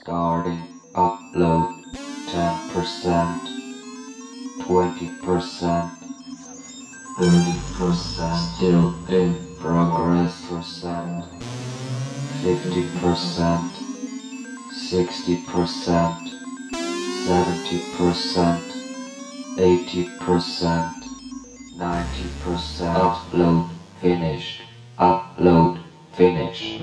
Starting upload 10%, 20%, 30% still in progress percent, 50%, 60%, 70%, 80%, 90% upload finished, upload finished.